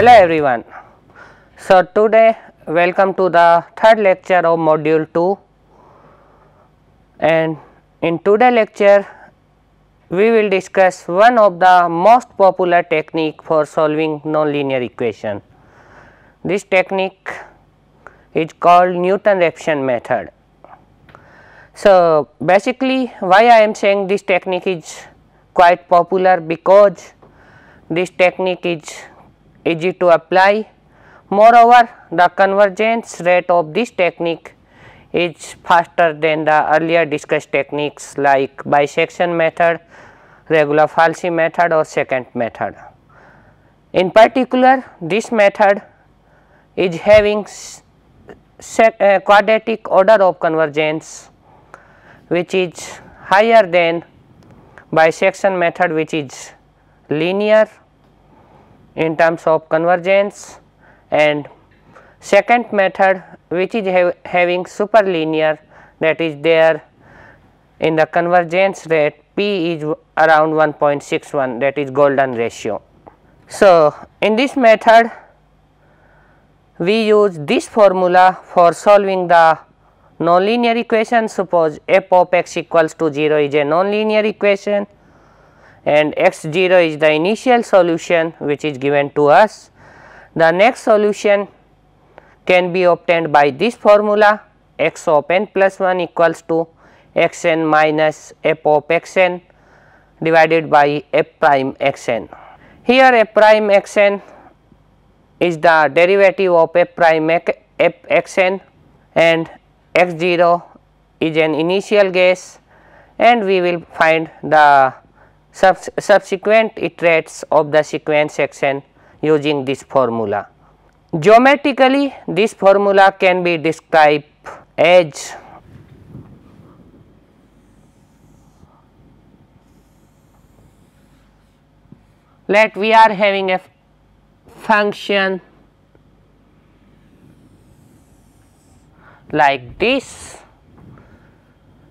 Hello everyone. So today welcome to the third lecture of module 2 and in today lecture we will discuss one of the most popular technique for solving nonlinear equation. This technique is called Newton-Raphson method. So basically why I am saying this technique is quite popular because this technique is easy to apply. Moreover, the convergence rate of this technique is faster than the earlier discussed techniques like bisection method, regula falsi method or secant method. In particular, this method is having uh, quadratic order of convergence which is higher than bisection method which is linear in terms of convergence. And secant method which is ha having superlinear that is there in the convergence rate p is around 1.61 that is golden ratio. So, in this method we use this formula for solving the nonlinear equation. Suppose f of x equals to 0 is a nonlinear equation and x 0 is the initial solution which is given to us. The next solution can be obtained by this formula x of n plus 1 equals to x n minus f of x n divided by f prime x n. Here f prime x n is the derivative of f prime f x n and x 0 is an initial guess and we will find the subs subsequent iterates of the sequence xn using this formula. Geometrically this formula can be described as let we are having a function like this.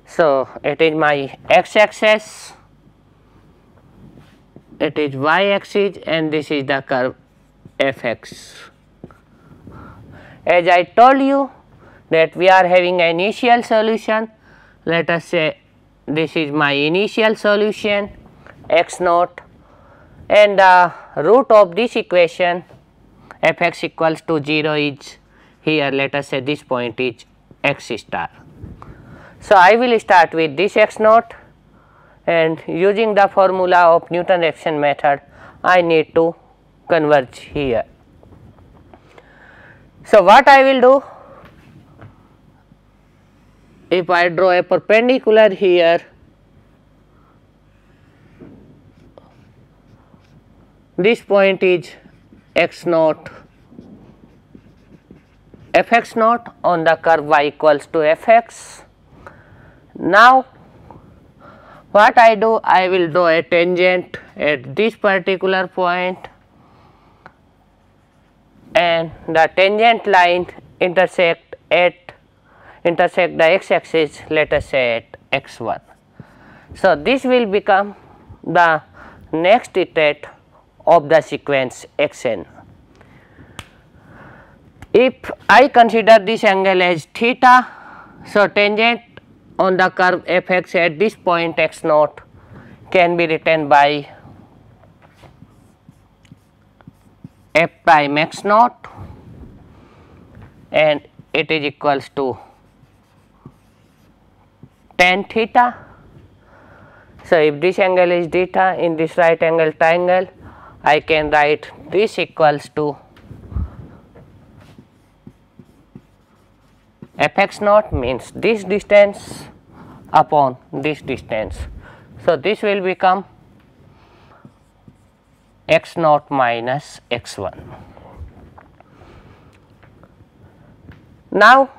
So, it is my x axis it is y axis and this is the curve fx. As I told you that we are having an initial solution let us say this is my initial solution x naught and the root of this equation fx equals to 0 is here let us say this point is x star. So, I will start with this x naught and using the formula of Newton-Raphson method I need to converge here. So, what I will do if I draw a perpendicular here this point is x naught fx naught on the curve y equals to fx. Now, what I do I will draw a tangent at this particular point and the tangent line intersect at intersect the x axis let us say at x 1. So, this will become the next iterate of the sequence x n. If I consider this angle as theta, so tangent on the curve fx at this point x naught can be written by f prime x naught and it is equals to tan theta. So, if this angle is theta in this right angle triangle I can write this equals to fx naught means this distance upon this distance. So, this will become x naught minus x 1. Now,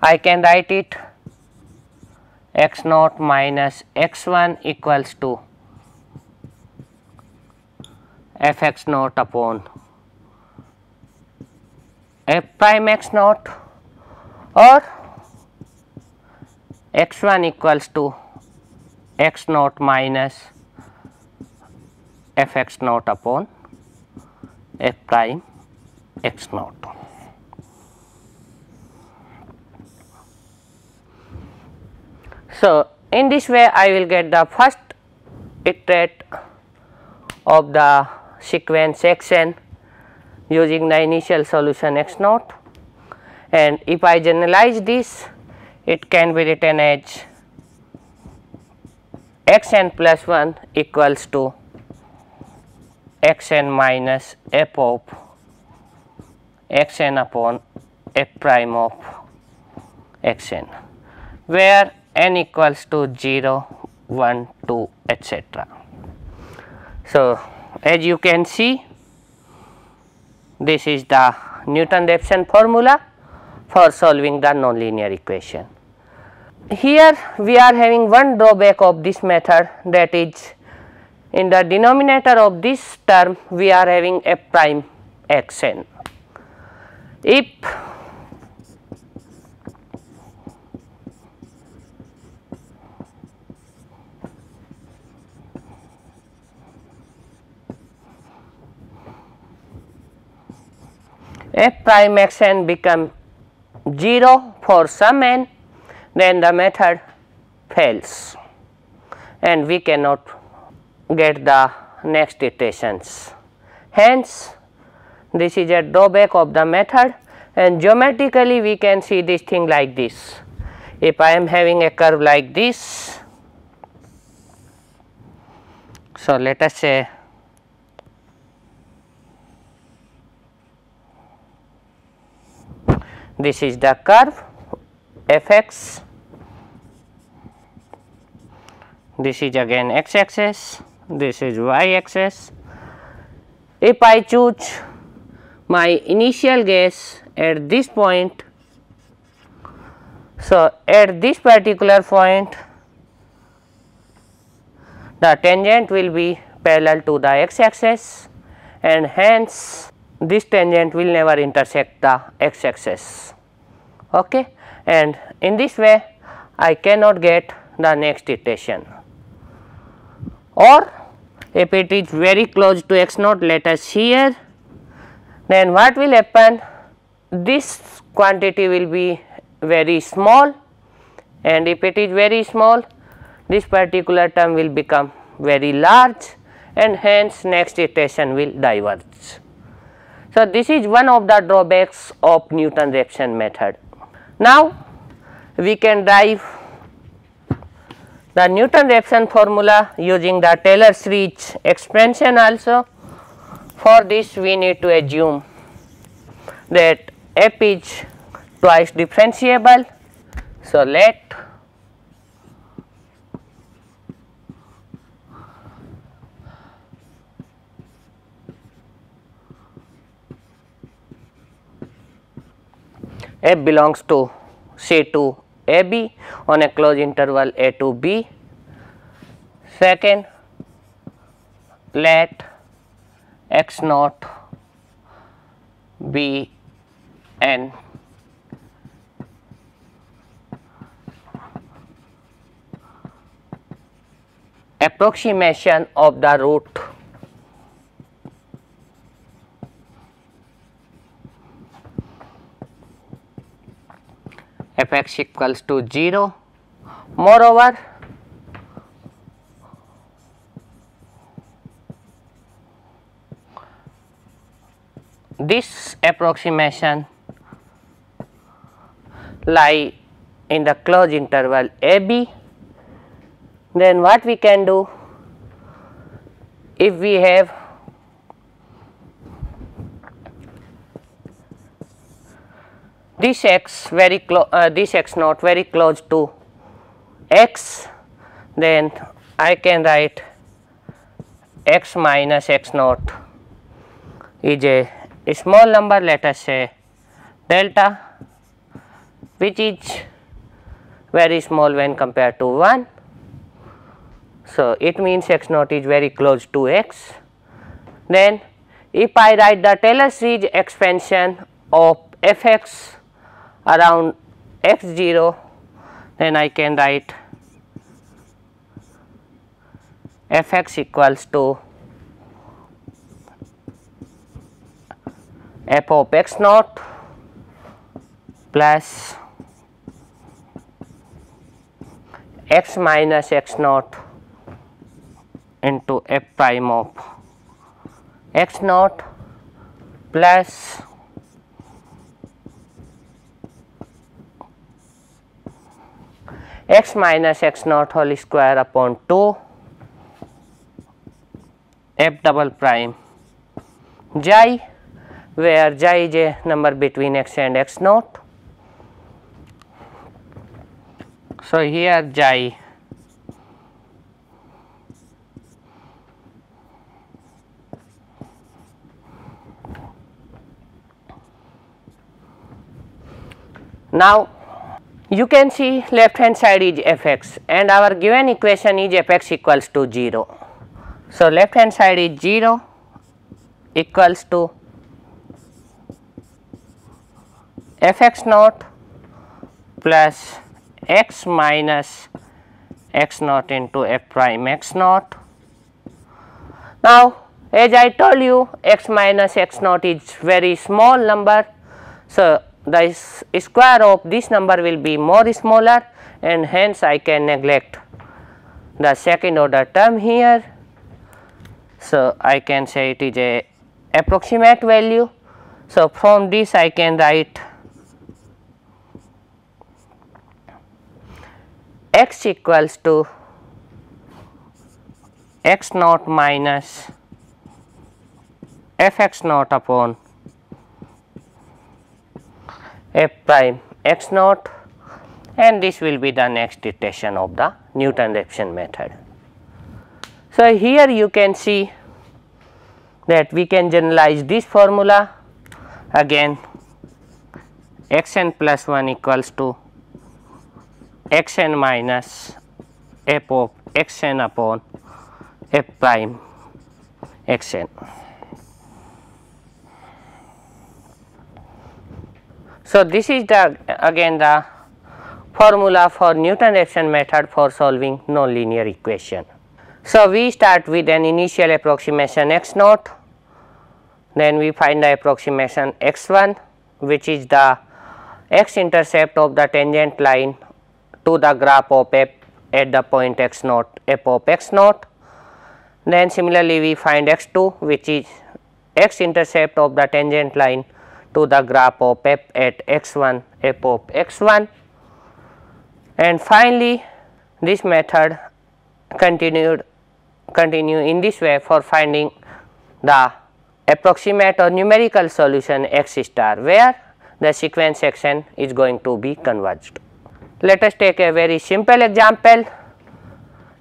I can write it x naught minus x 1 equals to f x naught upon f prime x naught or x 1 equals to x naught minus f x naught upon f prime x naught. So, in this way I will get the first iterate of the sequence x n using the initial solution x naught and if I generalize this it can be written as x n plus 1 equals to x n minus f of x n upon f prime of x n where n equals to 0, 1, 2 etc. So, as you can see this is the Newton-Raphson formula for solving the nonlinear equation. Here we are having one drawback of this method that is in the denominator of this term we are having f prime x n. If f prime x n become 0 for some n then the method fails and we cannot get the next iterations. Hence, this is a drawback of the method and geometrically we can see this thing like this. If I am having a curve like this, so let us say this is the curve f x, this is again x axis, this is y axis. If I choose my initial guess at this point, so at this particular point the tangent will be parallel to the x axis and hence this tangent will never intersect the x axis okay? And in this way I cannot get the next iteration. Or if it is very close to x naught let us here then what will happen? This quantity will be very small. And if it is very small this particular term will become very large. And hence next iteration will diverge. So, this is one of the drawbacks of Newton-Raphson method. Now, we can derive the Newton-Raphson formula using the Taylor-Series expansion also. For this we need to assume that f is twice differentiable. So, let f belongs to say to A B on a closed interval A to B. Second, let x naught be an approximation of the root f x equals to 0. Moreover, this approximation lie in the closed interval a b, then what we can do if we have this x very close uh, this x naught very close to x then I can write x minus x naught is a, a small number let us say delta which is very small when compared to 1. So, it means x naught is very close to x. Then if I write the Taylor series expansion of f x around x 0 then I can write f x equals to f of x naught plus x minus x naught into f prime of x naught plus x minus x naught whole square upon 2 f double prime. Xi where xi is a number between x and x naught. So, here xi Now, you can see left hand side is fx and our given equation is fx equals to 0. So, left hand side is 0 equals to fx naught plus x minus x naught into f prime x naught. Now, as I told you x minus x naught is very small number. So, the square of this number will be more smaller and hence I can neglect the second order term here. So, I can say it is a approximate value. So, from this I can write x equals to x naught minus f x naught upon f prime x naught and this will be the next iteration of the Newton-Raphson method. So, here you can see that we can generalize this formula again x n plus 1 equals to x n minus f of x n upon f prime x n. So, this is the again the formula for Newton-Raphson method for solving nonlinear equation. So, we start with an initial approximation x naught, then we find the approximation x 1 which is the x intercept of the tangent line to the graph of f at the point x naught f of x naught. Then similarly, we find x 2 which is x intercept of the tangent line to the graph of f at x 1 f of x 1 and finally this method continued continue in this way for finding the approximate or numerical solution x star where the sequence section is going to be converged. Let us take a very simple example.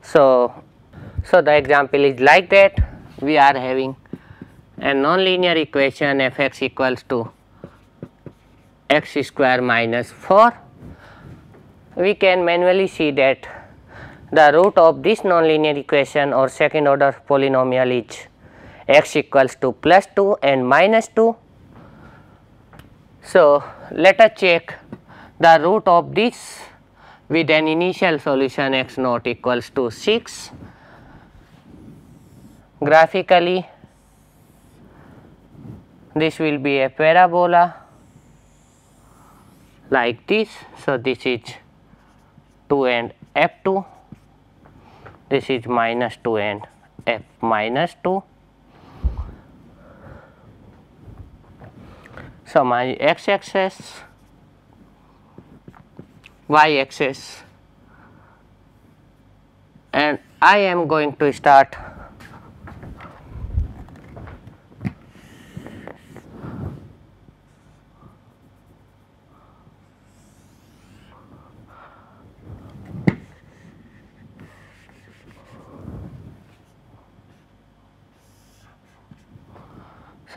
So, so the example is like that we are having a nonlinear equation f x equals to x square minus 4, we can manually see that the root of this nonlinear equation or second order polynomial is x equals to plus 2 and minus 2. So, let us check the root of this with an initial solution x naught equals to 6. Graphically, this will be a parabola like this. So, this is 2 and f 2, this is minus 2 and f minus 2. So, my x axis, y axis and I am going to start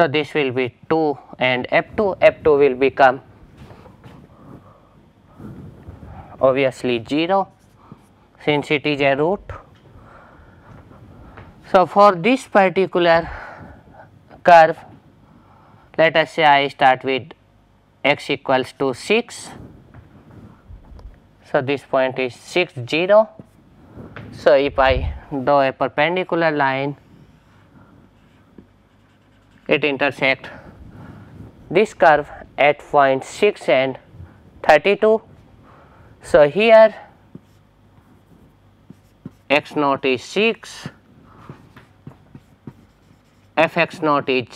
So, this will be 2 and f2, f2 will become obviously 0 since it is a root. So, for this particular curve let us say I start with x equals to 6. So, this point is 6 0. So, if I draw a perpendicular line it intersect this curve at point 6 and 32. So, here x naught is 6, f x naught is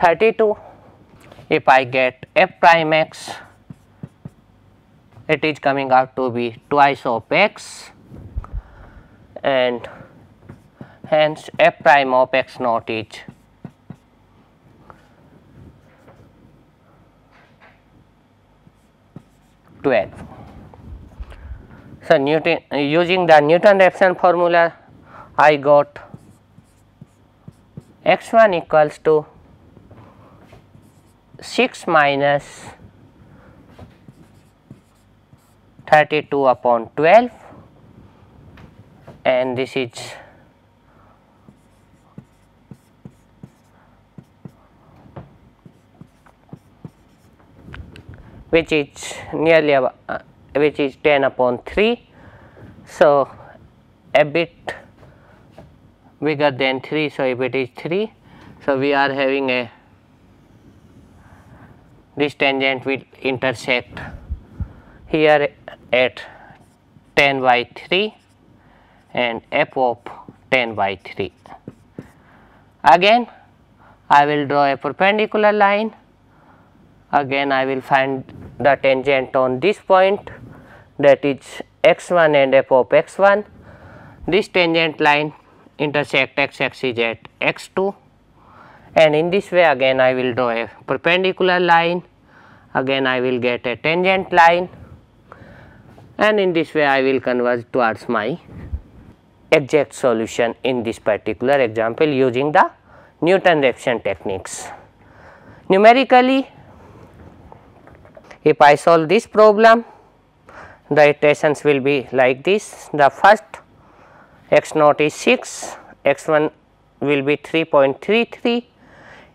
32. If I get f prime x, it is coming out to be twice of x and hence f prime of x naught is twelve. So, Newton using the Newton-Raphson formula I got x 1 equals to 6 minus 32 upon 12 and this is which is nearly uh, which is 10 upon 3. So, a bit bigger than 3. So, if it is 3, so we are having a this tangent will intersect here at 10 by 3 and f of 10 by 3. Again I will draw a perpendicular line, again I will find the tangent on this point that is x 1 and f of x 1. This tangent line intersect x axis at x 2 and in this way again I will draw a perpendicular line, again I will get a tangent line and in this way I will converge towards my exact solution in this particular example using the Newton-Raphson techniques. Numerically, if I solve this problem, the iterations will be like this. The first x naught is 6, x 1 will be 3.33,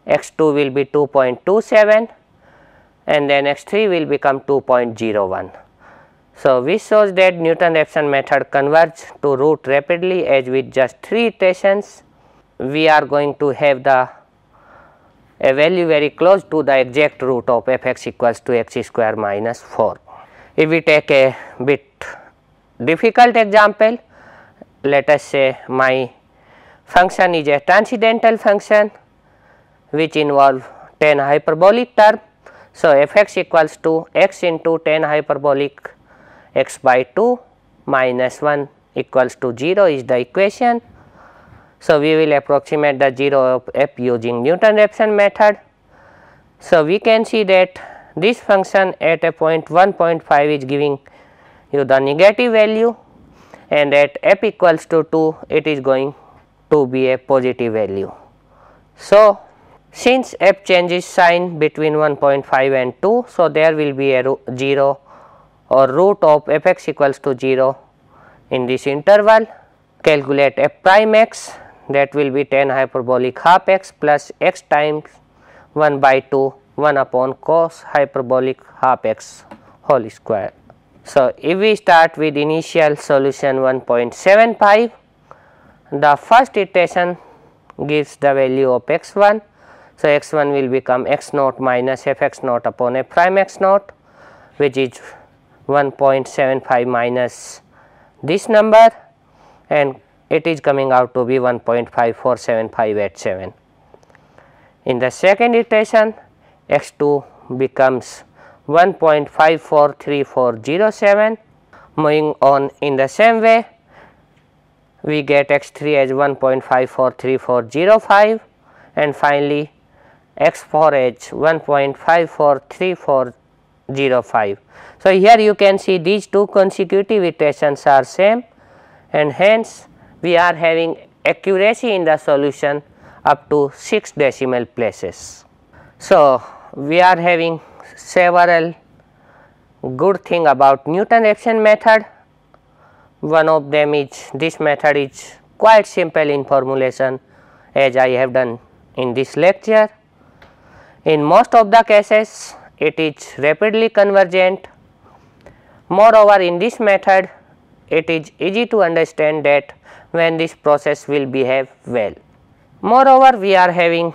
x 2 will be 2.27 and then x 3 will become 2.01. So, which shows that Newton-Raphson method converge to root rapidly as with just 3 iterations we are going to have the a value very close to the exact root of f x equals to x square minus 4. If we take a bit difficult example, let us say my function is a transcendental function which involve tan hyperbolic term. So, f x equals to x into tan hyperbolic x by 2 minus 1 equals to 0 is the equation so, we will approximate the 0 of f using Newton-Raphson method. So, we can see that this function at a point 1.5 is giving you the negative value and at f equals to 2 it is going to be a positive value. So, since f changes sign between 1.5 and 2, so there will be a 0 or root of f x equals to 0 in this interval. Calculate f prime x that will be tan hyperbolic half x plus x times 1 by 2 1 upon cos hyperbolic half x whole square. So, if we start with initial solution 1.75, the first iteration gives the value of x 1. So, x 1 will become x naught minus f x naught upon f prime x naught which is 1.75 minus this number and it is coming out to be 1.54757. In the second iteration x 2 becomes 1.543407 moving on in the same way we get x 3 as 1.543405 and finally x 4 as 1.543405. So, here you can see these two consecutive iterations are same and hence we are having accuracy in the solution up to 6 decimal places. So, we are having several good thing about Newton-Raphson method. One of them is this method is quite simple in formulation as I have done in this lecture. In most of the cases it is rapidly convergent. Moreover, in this method it is easy to understand that when this process will behave well. Moreover, we are having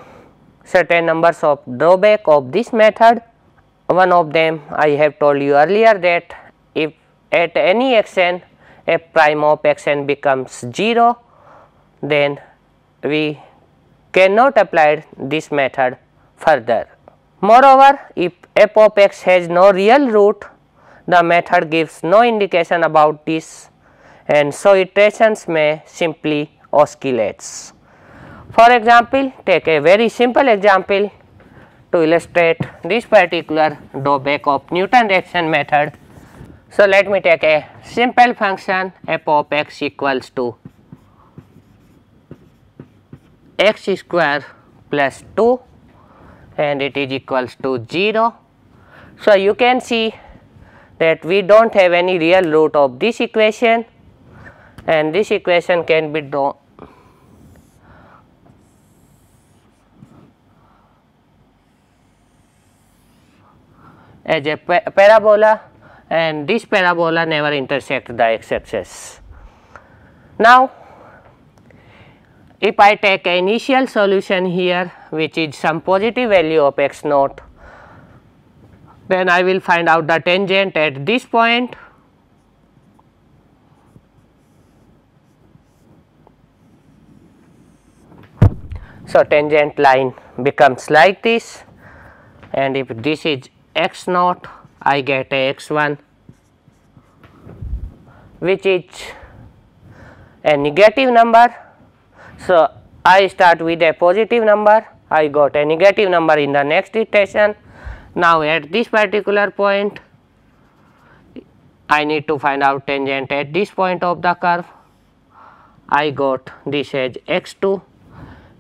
certain numbers of drawback of this method. One of them I have told you earlier that if at any xn f prime of xn becomes 0, then we cannot apply this method further. Moreover, if f of x has no real root, the method gives no indication about this and so iterations may simply oscillates. For example, take a very simple example to illustrate this particular drawback of Newton-Raphson method. So, let me take a simple function f of x equals to x square plus 2 and it is equals to 0. So, you can see that we do not have any real root of this equation and this equation can be drawn as a pa parabola and this parabola never intersect the x axis. Now, if I take an initial solution here which is some positive value of x naught, then I will find out the tangent at this point So, tangent line becomes like this and if this is x naught I get a x1 which is a negative number. So, I start with a positive number I got a negative number in the next iteration. Now, at this particular point I need to find out tangent at this point of the curve I got this as x2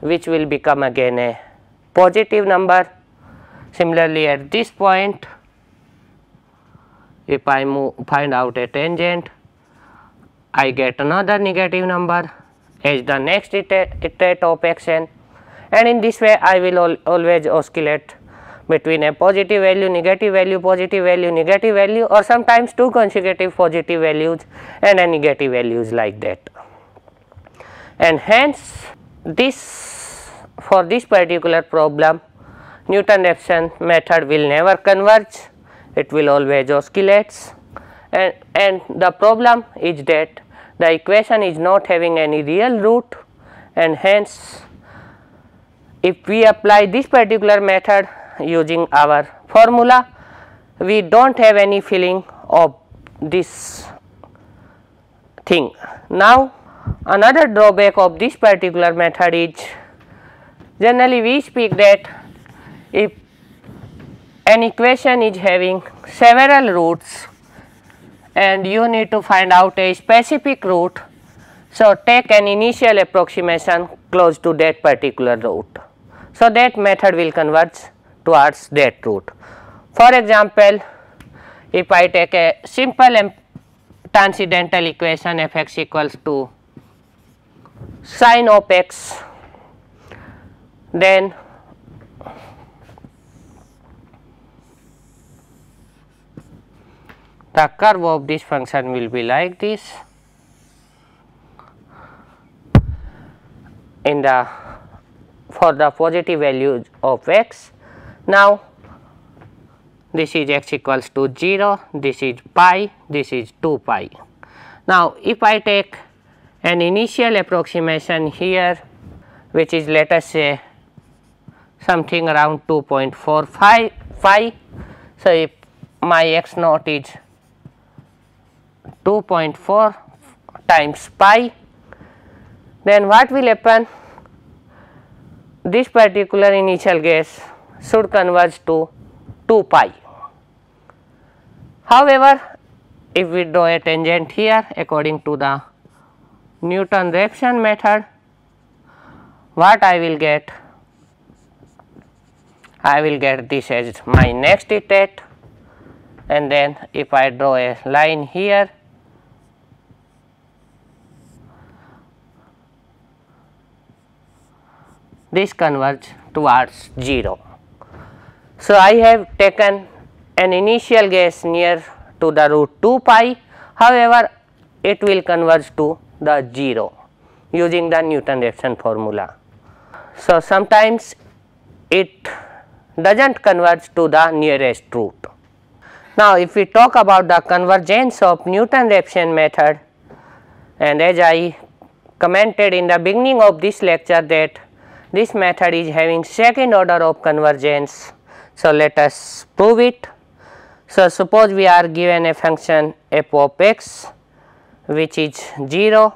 which will become again a positive number. Similarly, at this point if I move find out a tangent I get another negative number as the next iterate of xn and in this way I will al always oscillate between a positive value, negative value, positive value, negative value or sometimes two consecutive positive values and a negative values like that. And hence this for this particular problem Newton-Raphson method will never converge, it will always oscillates. And, and the problem is that the equation is not having any real root. And hence if we apply this particular method using our formula, we do not have any feeling of this thing. Now, another drawback of this particular method is generally we speak that if an equation is having several roots and you need to find out a specific root. So, take an initial approximation close to that particular root. So, that method will converge towards that root. For example, if I take a simple transcendental equation f x equals to sine of x, then the curve of this function will be like this in the for the positive values of x. Now, this is x equals to 0, this is pi, this is 2 pi. Now, if I take an initial approximation here which is let us say something around 2.45 pi. So, if my x naught is 2.4 times pi, then what will happen? This particular initial guess should converge to 2 pi. However, if we draw a tangent here according to the Newton-Raphson method, what I will get? I will get this as my next iterate and then if I draw a line here this converge towards 0. So, I have taken an initial guess near to the root 2 pi however, it will converge to the 0 using the Newton-Raphson formula. So, sometimes it does not converge to the nearest root. Now, if we talk about the convergence of Newton-Raphson method and as I commented in the beginning of this lecture that this method is having second order of convergence. So, let us prove it. So, suppose we are given a function f of x which is 0,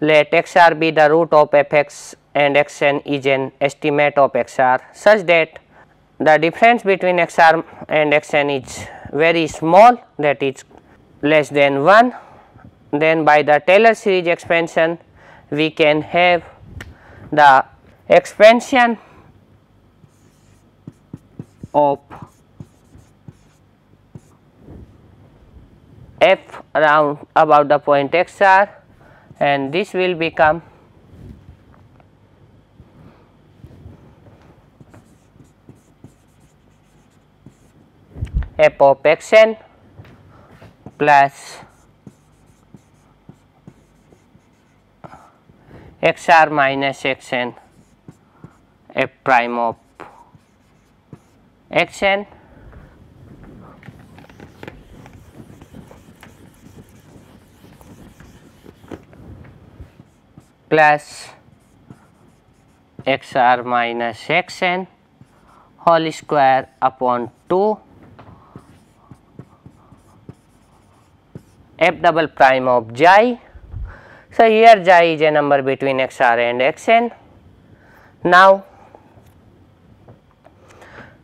let x r be the root of f x and x n is an estimate of x r such that the difference between x r and x n is very small that is less than 1 then by the Taylor series expansion we can have the expansion of f around about the point x r and this will become f of x n plus x r minus x n f prime of x n plus x r minus x n whole square upon 2 f double prime of xi. So, here xi is a number between x r and x n. Now,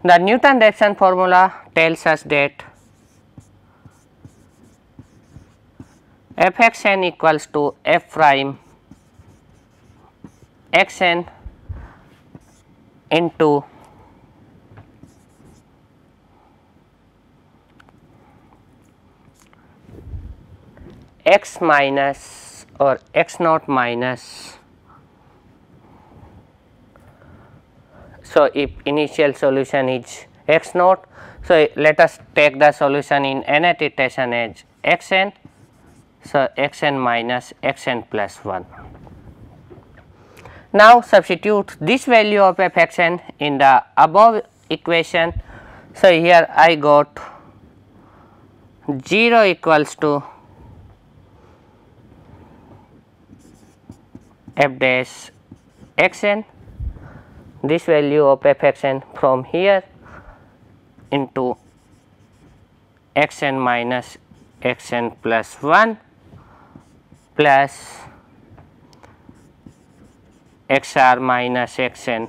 the Newton-Raphson formula tells us that f x n equals to f prime x n into x minus or x naught minus. So, if initial solution is x naught, so let us take the solution in nth iteration as x n. So, x n minus x n plus 1. Now, substitute this value of f x n in the above equation. So, here I got 0 equals to f dash x n. This value of f from here into x n minus x n plus 1 plus x r minus x n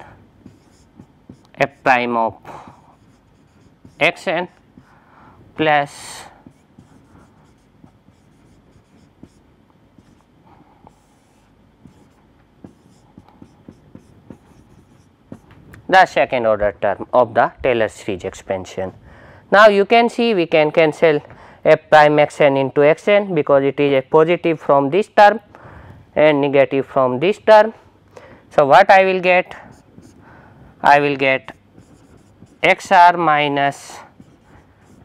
f prime of x n plus the second order term of the Taylor series expansion. Now, you can see we can cancel f prime x n into x n because it is a positive from this term and negative from this term. So, what I will get? I will get x r minus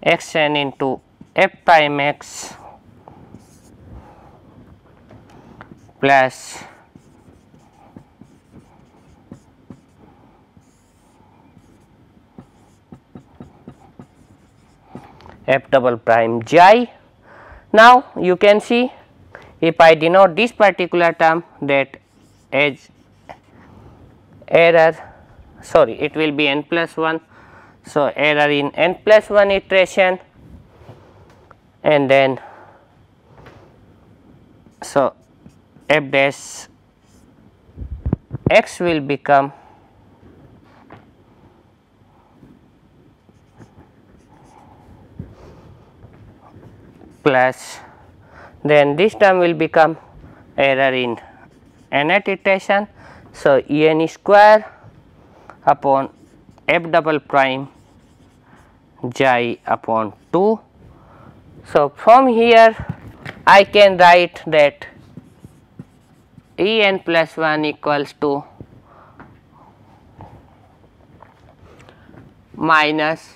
x n into f prime x plus f double prime xi. Now, you can see if I denote this particular term that as error sorry it will be n plus 1. So, error in n plus 1 iteration and then so f dash x will become plus then this term will become error in nth iteration. So, E n square upon f double prime xi upon 2. So, from here I can write that E n plus 1 equals to minus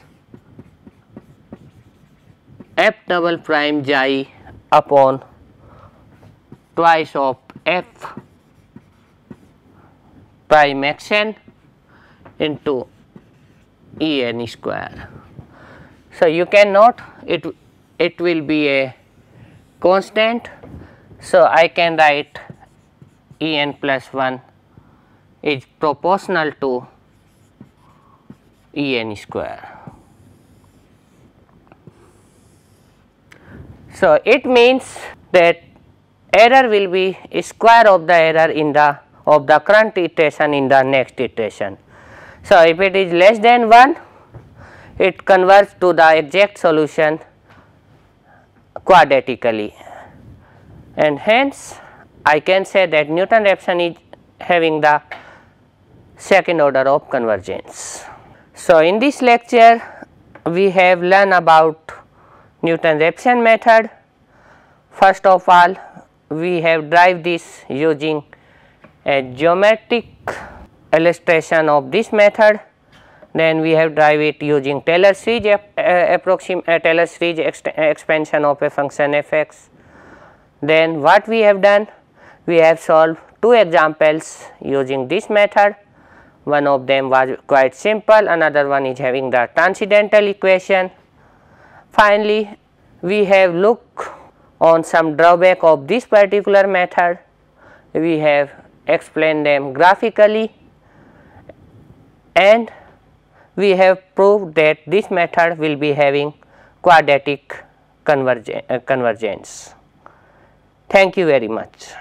f double prime xi upon twice of f prime x n into E n square. So, you can note it, it will be a constant. So, I can write E n plus 1 is proportional to E n square. So, it means that error will be square of the error in the of the current iteration in the next iteration. So, if it is less than 1 it converts to the exact solution quadratically and hence I can say that Newton Raphson is having the second order of convergence. So, in this lecture we have learned about Newton Raphson method. First of all we have derived this using a geometric illustration of this method then we have derived it using Taylor series uh, approxim uh, Taylor series expansion of a function f x. Then what we have done? We have solved two examples using this method. One of them was quite simple, another one is having the transcendental equation. Finally, we have looked on some drawback of this particular method. We have explained them graphically and we have proved that this method will be having quadratic uh, convergence. Thank you very much.